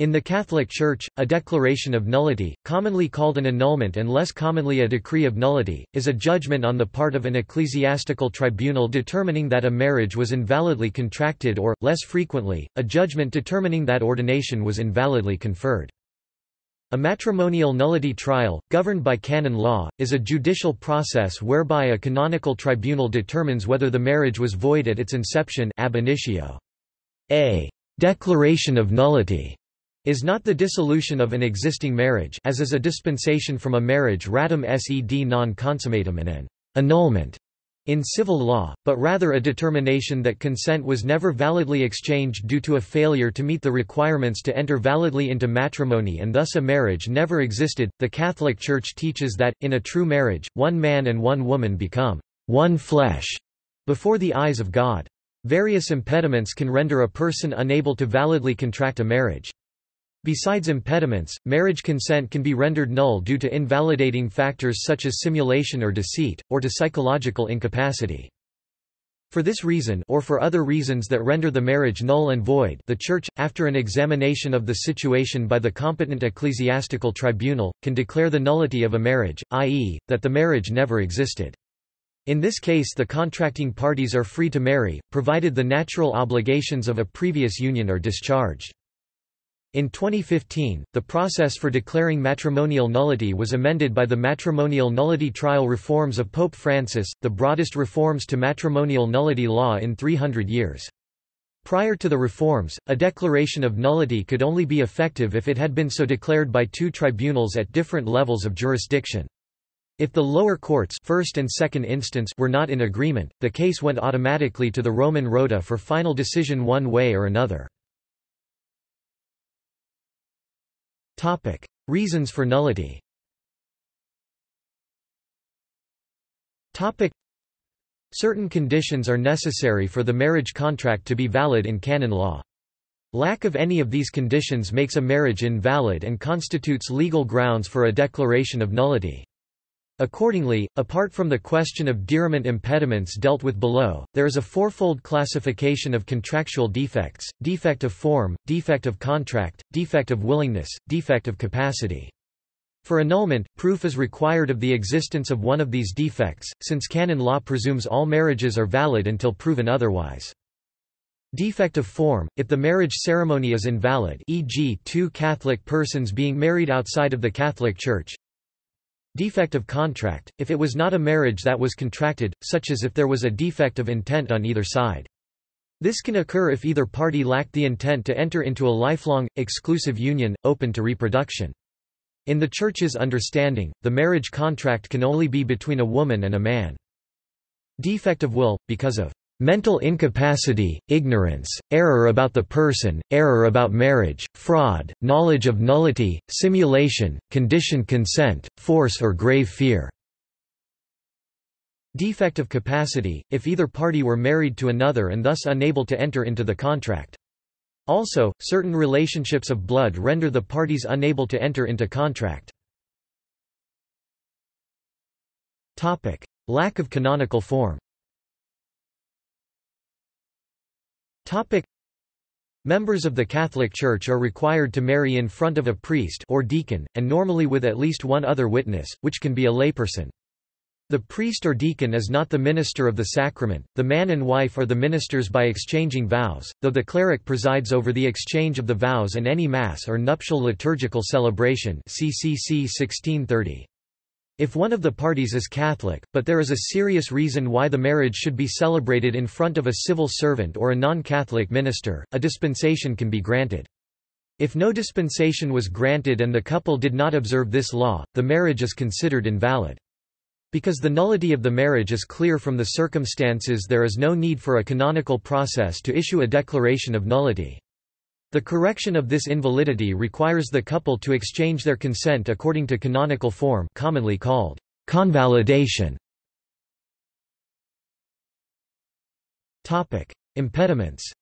In the Catholic Church, a declaration of nullity, commonly called an annulment and less commonly a decree of nullity, is a judgment on the part of an ecclesiastical tribunal determining that a marriage was invalidly contracted or, less frequently, a judgment determining that ordination was invalidly conferred. A matrimonial nullity trial, governed by canon law, is a judicial process whereby a canonical tribunal determines whether the marriage was void at its inception ab initio. A declaration of nullity is not the dissolution of an existing marriage as is a dispensation from a marriage ratum sed non consummatum and an annulment in civil law, but rather a determination that consent was never validly exchanged due to a failure to meet the requirements to enter validly into matrimony and thus a marriage never existed. The Catholic Church teaches that, in a true marriage, one man and one woman become one flesh before the eyes of God. Various impediments can render a person unable to validly contract a marriage. Besides impediments, marriage consent can be rendered null due to invalidating factors such as simulation or deceit, or to psychological incapacity. For this reason or for other reasons that render the marriage null and void the Church, after an examination of the situation by the competent ecclesiastical tribunal, can declare the nullity of a marriage, i.e., that the marriage never existed. In this case the contracting parties are free to marry, provided the natural obligations of a previous union are discharged. In 2015, the process for declaring matrimonial nullity was amended by the Matrimonial Nullity Trial Reforms of Pope Francis, the broadest reforms to matrimonial nullity law in 300 years. Prior to the reforms, a declaration of nullity could only be effective if it had been so declared by two tribunals at different levels of jurisdiction. If the lower courts first and second instance were not in agreement, the case went automatically to the Roman Rota for final decision one way or another. Topic: Reasons for nullity. Topic: Certain conditions are necessary for the marriage contract to be valid in canon law. Lack of any of these conditions makes a marriage invalid and constitutes legal grounds for a declaration of nullity. Accordingly, apart from the question of diriment impediments dealt with below, there is a fourfold classification of contractual defects, defect of form, defect of contract, defect of willingness, defect of capacity. For annulment, proof is required of the existence of one of these defects, since canon law presumes all marriages are valid until proven otherwise. Defect of form, if the marriage ceremony is invalid e.g. two Catholic persons being married outside of the Catholic Church, Defect of contract, if it was not a marriage that was contracted, such as if there was a defect of intent on either side. This can occur if either party lacked the intent to enter into a lifelong, exclusive union, open to reproduction. In the Church's understanding, the marriage contract can only be between a woman and a man. Defect of will, because of mental incapacity, ignorance, error about the person, error about marriage, fraud, knowledge of nullity, simulation, conditioned consent, force or grave fear. Defect of capacity, if either party were married to another and thus unable to enter into the contract. Also, certain relationships of blood render the parties unable to enter into contract. Lack of canonical form Topic. Members of the Catholic Church are required to marry in front of a priest or deacon, and normally with at least one other witness, which can be a layperson. The priest or deacon is not the minister of the sacrament, the man and wife are the ministers by exchanging vows, though the cleric presides over the exchange of the vows and any mass or nuptial liturgical celebration CCC 1630. If one of the parties is Catholic, but there is a serious reason why the marriage should be celebrated in front of a civil servant or a non-Catholic minister, a dispensation can be granted. If no dispensation was granted and the couple did not observe this law, the marriage is considered invalid. Because the nullity of the marriage is clear from the circumstances there is no need for a canonical process to issue a declaration of nullity. The correction of this invalidity requires the couple to exchange their consent according to canonical form commonly called convalidation. Topic: Impediments.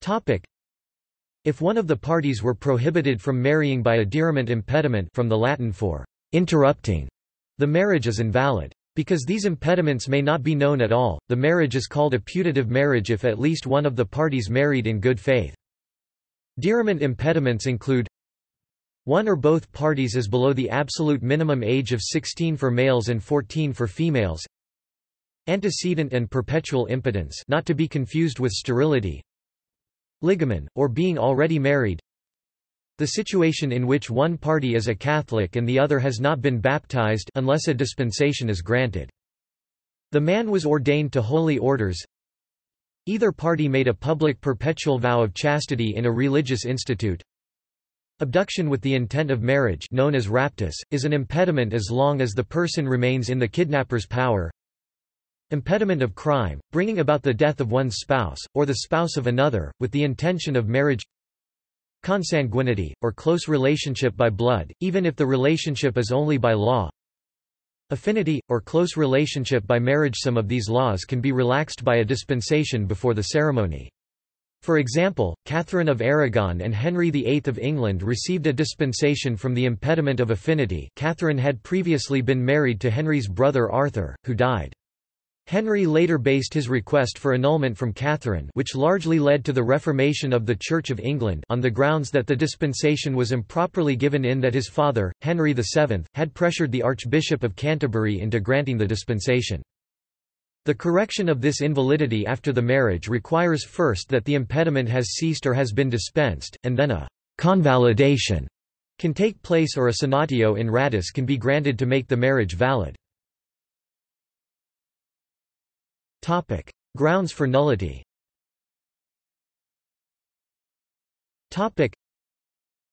Topic: If one of the parties were prohibited from marrying by a diriment impediment from the Latin for interrupting, the marriage is invalid. Because these impediments may not be known at all, the marriage is called a putative marriage if at least one of the parties married in good faith. Diriment impediments include one or both parties is below the absolute minimum age of 16 for males and 14 for females. Antecedent and perpetual impotence not to be confused with sterility. Ligamen, or being already married. The situation in which one party is a Catholic and the other has not been baptized unless a dispensation is granted. The man was ordained to holy orders. Either party made a public perpetual vow of chastity in a religious institute. Abduction with the intent of marriage known as raptus, is an impediment as long as the person remains in the kidnapper's power. Impediment of crime, bringing about the death of one's spouse, or the spouse of another, with the intention of marriage Consanguinity, or close relationship by blood, even if the relationship is only by law Affinity, or close relationship by marriage Some of these laws can be relaxed by a dispensation before the ceremony. For example, Catherine of Aragon and Henry VIII of England received a dispensation from the impediment of affinity Catherine had previously been married to Henry's brother Arthur, who died. Henry later based his request for annulment from Catherine which largely led to the Reformation of the Church of England on the grounds that the dispensation was improperly given in that his father, Henry VII, had pressured the Archbishop of Canterbury into granting the dispensation. The correction of this invalidity after the marriage requires first that the impediment has ceased or has been dispensed, and then a convalidation can take place or a sanatio in radice can be granted to make the marriage valid. Topic: Grounds for nullity. Topic: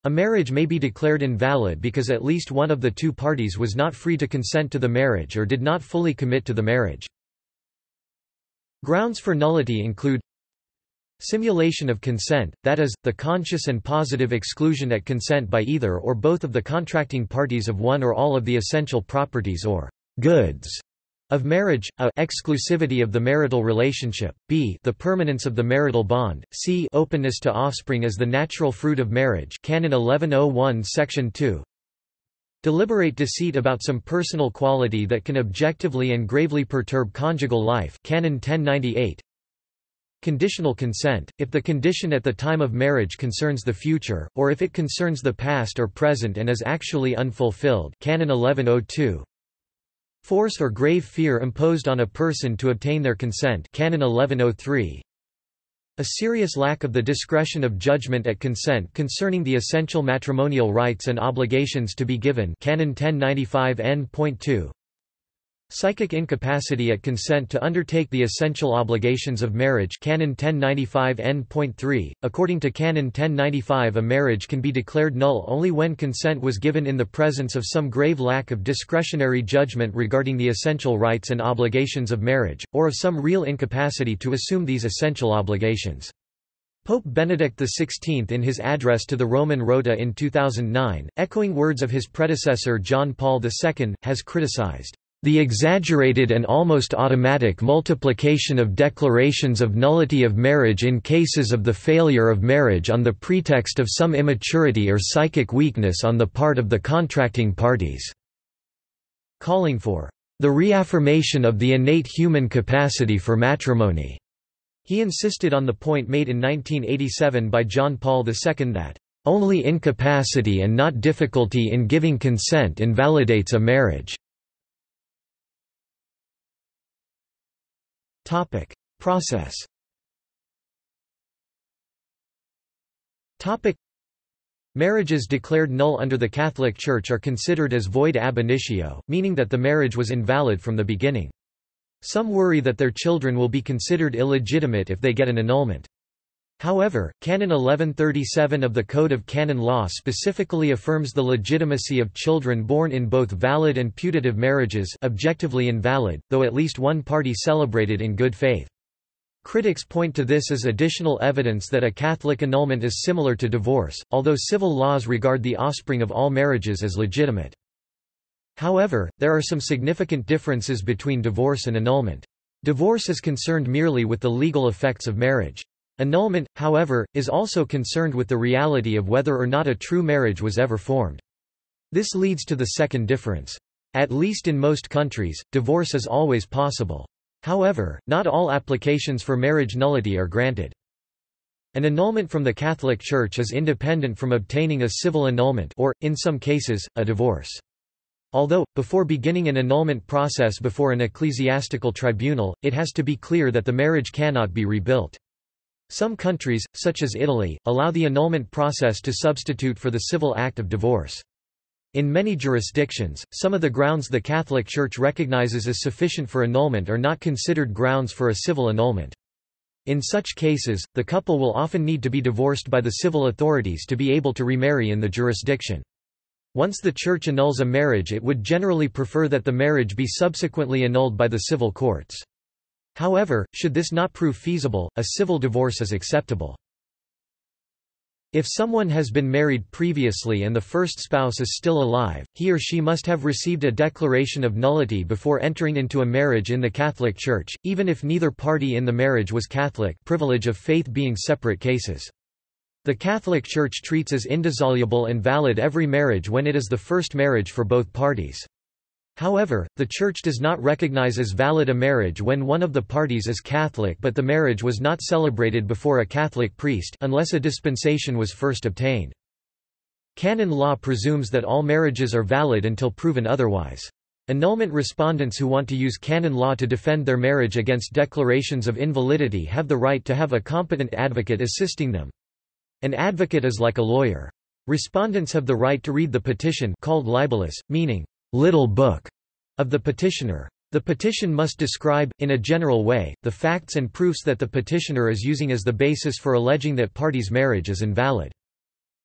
A marriage may be declared invalid because at least one of the two parties was not free to consent to the marriage or did not fully commit to the marriage. Grounds for nullity include Simulation of consent, that is, the conscious and positive exclusion at consent by either or both of the contracting parties of one or all of the essential properties or goods of marriage, a exclusivity of the marital relationship, b the permanence of the marital bond, c openness to offspring as the natural fruit of marriage Canon 1101 Section 2 Deliberate deceit about some personal quality that can objectively and gravely perturb conjugal life Canon 1098 Conditional consent, if the condition at the time of marriage concerns the future, or if it concerns the past or present and is actually unfulfilled Canon 1102 Force or grave fear imposed on a person to obtain their consent. Canon 1103 a serious lack of the discretion of judgment at consent concerning the essential matrimonial rights and obligations to be given. Canon 1095 N.2 Psychic incapacity at consent to undertake the essential obligations of marriage Canon 1095 N.3. According to Canon 1095 a marriage can be declared null only when consent was given in the presence of some grave lack of discretionary judgment regarding the essential rights and obligations of marriage, or of some real incapacity to assume these essential obligations. Pope Benedict XVI in his address to the Roman Rota in 2009, echoing words of his predecessor John Paul II, has criticized the exaggerated and almost automatic multiplication of declarations of nullity of marriage in cases of the failure of marriage on the pretext of some immaturity or psychic weakness on the part of the contracting parties, calling for the reaffirmation of the innate human capacity for matrimony. He insisted on the point made in 1987 by John Paul II that only incapacity and not difficulty in giving consent invalidates a marriage. Topic. Process Topic. Marriages declared null under the Catholic Church are considered as void ab initio, meaning that the marriage was invalid from the beginning. Some worry that their children will be considered illegitimate if they get an annulment. However, Canon 1137 of the Code of Canon Law specifically affirms the legitimacy of children born in both valid and putative marriages objectively invalid, though at least one party celebrated in good faith. Critics point to this as additional evidence that a Catholic annulment is similar to divorce, although civil laws regard the offspring of all marriages as legitimate. However, there are some significant differences between divorce and annulment. Divorce is concerned merely with the legal effects of marriage. Annulment, however, is also concerned with the reality of whether or not a true marriage was ever formed. This leads to the second difference. At least in most countries, divorce is always possible. However, not all applications for marriage nullity are granted. An annulment from the Catholic Church is independent from obtaining a civil annulment or, in some cases, a divorce. Although, before beginning an annulment process before an ecclesiastical tribunal, it has to be clear that the marriage cannot be rebuilt. Some countries, such as Italy, allow the annulment process to substitute for the civil act of divorce. In many jurisdictions, some of the grounds the Catholic Church recognizes as sufficient for annulment are not considered grounds for a civil annulment. In such cases, the couple will often need to be divorced by the civil authorities to be able to remarry in the jurisdiction. Once the Church annuls a marriage it would generally prefer that the marriage be subsequently annulled by the civil courts. However, should this not prove feasible, a civil divorce is acceptable. If someone has been married previously and the first spouse is still alive, he or she must have received a declaration of nullity before entering into a marriage in the Catholic Church, even if neither party in the marriage was Catholic privilege of faith being separate cases. The Catholic Church treats as indissoluble and valid every marriage when it is the first marriage for both parties. However, the Church does not recognize as valid a marriage when one of the parties is Catholic but the marriage was not celebrated before a Catholic priest unless a dispensation was first obtained. Canon law presumes that all marriages are valid until proven otherwise. Annulment respondents who want to use canon law to defend their marriage against declarations of invalidity have the right to have a competent advocate assisting them. An advocate is like a lawyer. Respondents have the right to read the petition called libellus, meaning little book of the petitioner. The petition must describe, in a general way, the facts and proofs that the petitioner is using as the basis for alleging that party's marriage is invalid.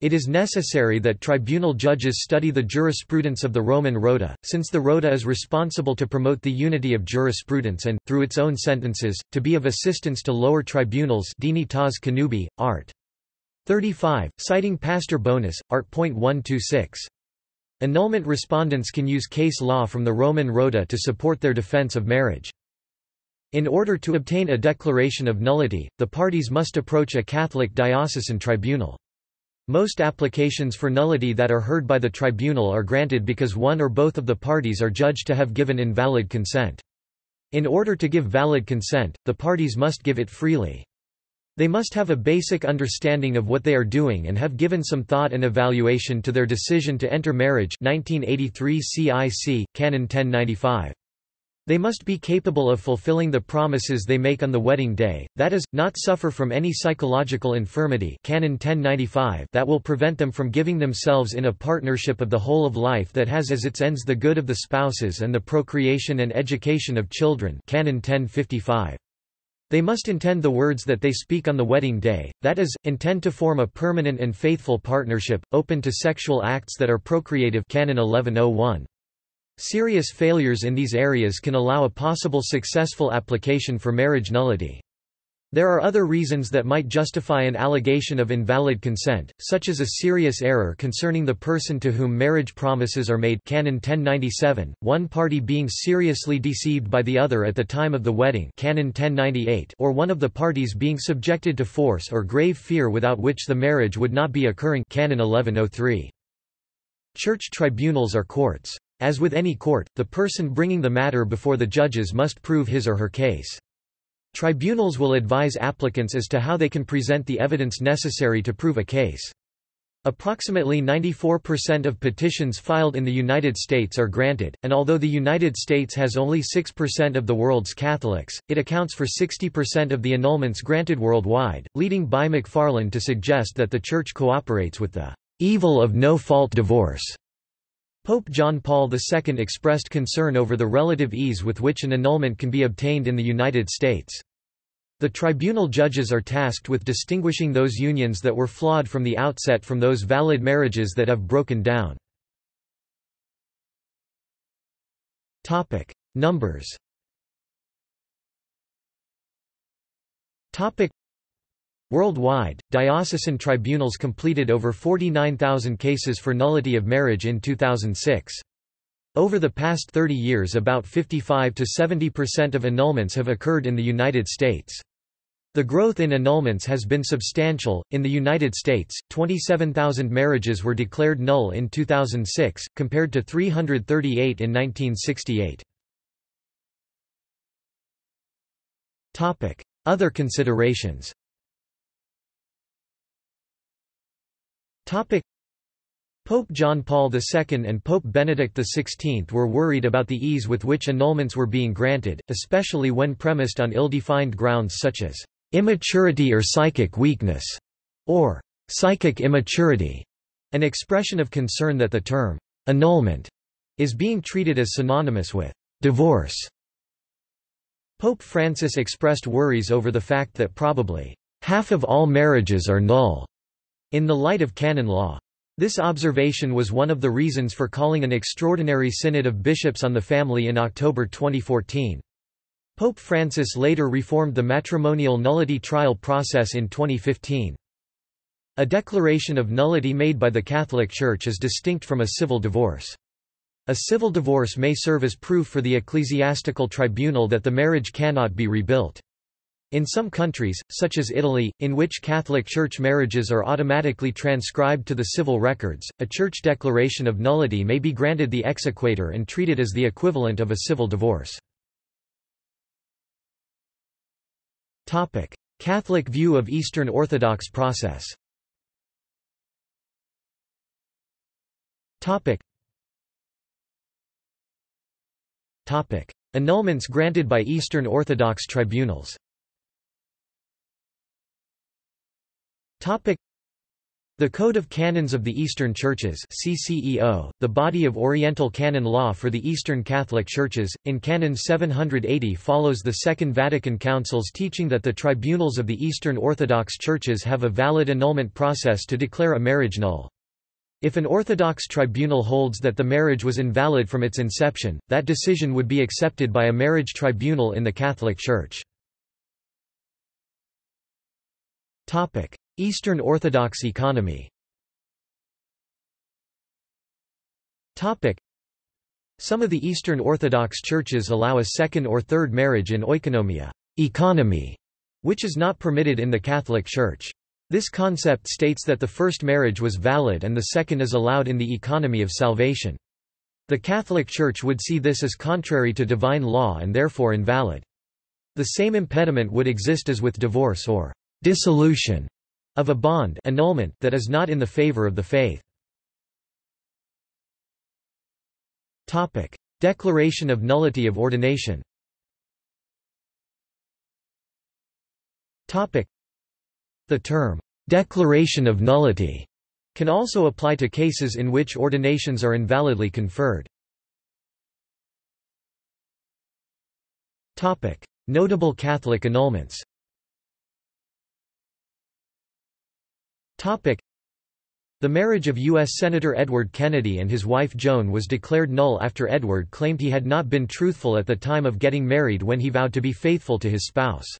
It is necessary that tribunal judges study the jurisprudence of the Roman Rota, since the Rota is responsible to promote the unity of jurisprudence and, through its own sentences, to be of assistance to lower tribunals Dignitas Connubii, art. 35, citing Pastor Bonus, art.126. Annulment respondents can use case law from the Roman Rota to support their defense of marriage. In order to obtain a declaration of nullity, the parties must approach a Catholic diocesan tribunal. Most applications for nullity that are heard by the tribunal are granted because one or both of the parties are judged to have given invalid consent. In order to give valid consent, the parties must give it freely. They must have a basic understanding of what they are doing and have given some thought and evaluation to their decision to enter marriage 1983 CIC, Canon 1095. They must be capable of fulfilling the promises they make on the wedding day, that is, not suffer from any psychological infirmity Canon 1095 that will prevent them from giving themselves in a partnership of the whole of life that has as its ends the good of the spouses and the procreation and education of children Canon 1055. They must intend the words that they speak on the wedding day, that is, intend to form a permanent and faithful partnership, open to sexual acts that are procreative Canon 1101. Serious failures in these areas can allow a possible successful application for marriage nullity. There are other reasons that might justify an allegation of invalid consent, such as a serious error concerning the person to whom marriage promises are made Canon 1097, one party being seriously deceived by the other at the time of the wedding Canon 1098, or one of the parties being subjected to force or grave fear without which the marriage would not be occurring Canon 1103. Church tribunals are courts. As with any court, the person bringing the matter before the judges must prove his or her case. Tribunals will advise applicants as to how they can present the evidence necessary to prove a case. Approximately 94% of petitions filed in the United States are granted, and although the United States has only 6% of the world's Catholics, it accounts for 60% of the annulments granted worldwide, leading by McFarland to suggest that the Church cooperates with the evil of no-fault divorce. Pope John Paul II expressed concern over the relative ease with which an annulment can be obtained in the United States. The tribunal judges are tasked with distinguishing those unions that were flawed from the outset from those valid marriages that have broken down. Topic: Numbers. Topic: Worldwide, diocesan tribunals completed over 49,000 cases for nullity of marriage in 2006. Over the past 30 years about 55 to 70% of annulments have occurred in the United States. The growth in annulments has been substantial. In the United States, 27,000 marriages were declared null in 2006, compared to 338 in 1968. Topic: Other considerations. Topic: Pope John Paul II and Pope Benedict XVI were worried about the ease with which annulments were being granted, especially when premised on ill-defined grounds such as immaturity or psychic weakness, or psychic immaturity, an expression of concern that the term annulment is being treated as synonymous with divorce. Pope Francis expressed worries over the fact that probably half of all marriages are null in the light of canon law. This observation was one of the reasons for calling an extraordinary synod of bishops on the family in October 2014. Pope Francis later reformed the matrimonial nullity trial process in 2015. A declaration of nullity made by the Catholic Church is distinct from a civil divorce. A civil divorce may serve as proof for the ecclesiastical tribunal that the marriage cannot be rebuilt. In some countries, such as Italy, in which Catholic Church marriages are automatically transcribed to the civil records, a church declaration of nullity may be granted the exequatur and treated as the equivalent of a civil divorce. Catholic view of Eastern Orthodox process. Annulments granted by Eastern Orthodox tribunals the Code of Canons of the Eastern Churches CCEO, the body of Oriental canon law for the Eastern Catholic Churches, in Canon 780 follows the Second Vatican Council's teaching that the tribunals of the Eastern Orthodox Churches have a valid annulment process to declare a marriage null. If an Orthodox tribunal holds that the marriage was invalid from its inception, that decision would be accepted by a marriage tribunal in the Catholic Church. Eastern Orthodox economy Some of the Eastern Orthodox churches allow a second or third marriage in oikonomia economy, which is not permitted in the Catholic Church. This concept states that the first marriage was valid and the second is allowed in the economy of salvation. The Catholic Church would see this as contrary to divine law and therefore invalid. The same impediment would exist as with divorce or dissolution of a bond annulment that is not in the favor of the faith. Topic: Declaration of nullity of ordination. Topic: The term declaration of nullity can also apply to cases in which ordinations are invalidly conferred. Topic: Notable Catholic annulments. The marriage of U.S. Senator Edward Kennedy and his wife Joan was declared null after Edward claimed he had not been truthful at the time of getting married when he vowed to be faithful to his spouse.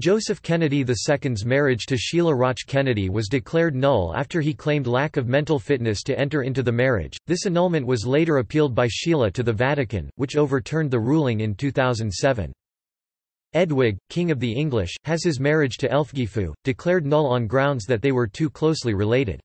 Joseph Kennedy II's marriage to Sheila Rauch Kennedy was declared null after he claimed lack of mental fitness to enter into the marriage. This annulment was later appealed by Sheila to the Vatican, which overturned the ruling in 2007. Eadwig, King of the English, has his marriage to Elfgifu, declared null on grounds that they were too closely related.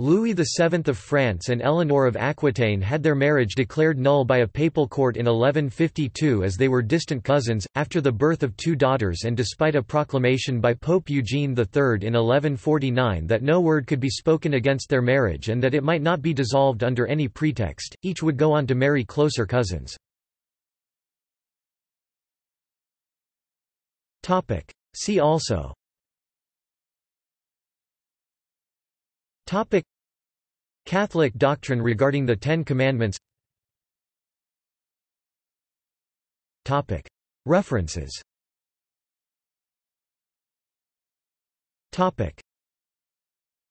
Louis VII of France and Eleanor of Aquitaine had their marriage declared null by a papal court in 1152 as they were distant cousins, after the birth of two daughters and despite a proclamation by Pope Eugene III in 1149 that no word could be spoken against their marriage and that it might not be dissolved under any pretext, each would go on to marry closer cousins. See also. Topic. Catholic doctrine regarding the Ten Commandments. Topic. References. Topic